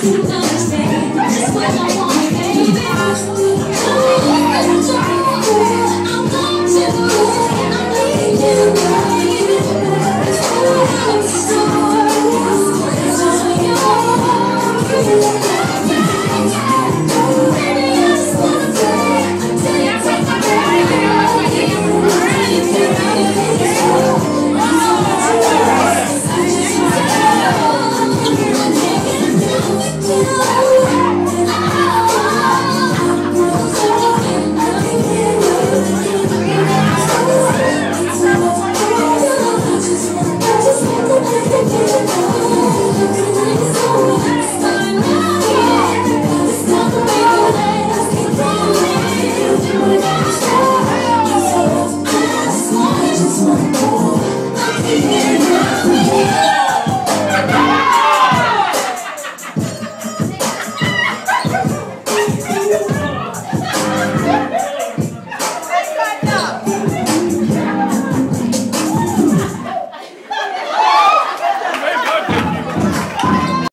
I'm going to,